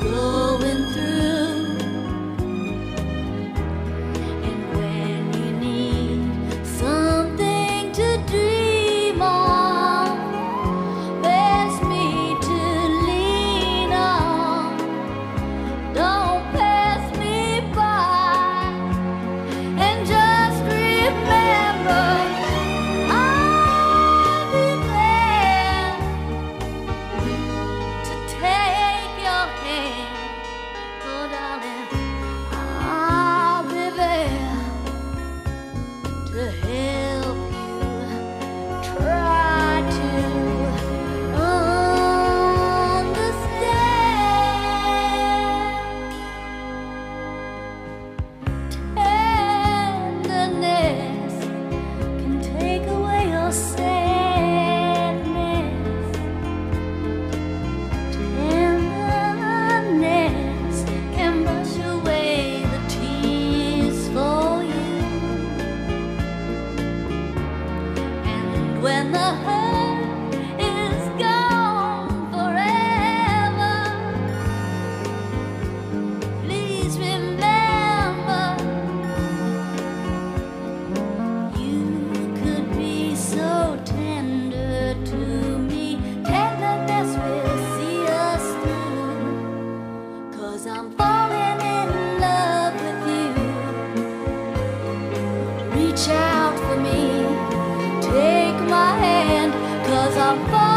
歌。me. Take my hand, cause I'm falling.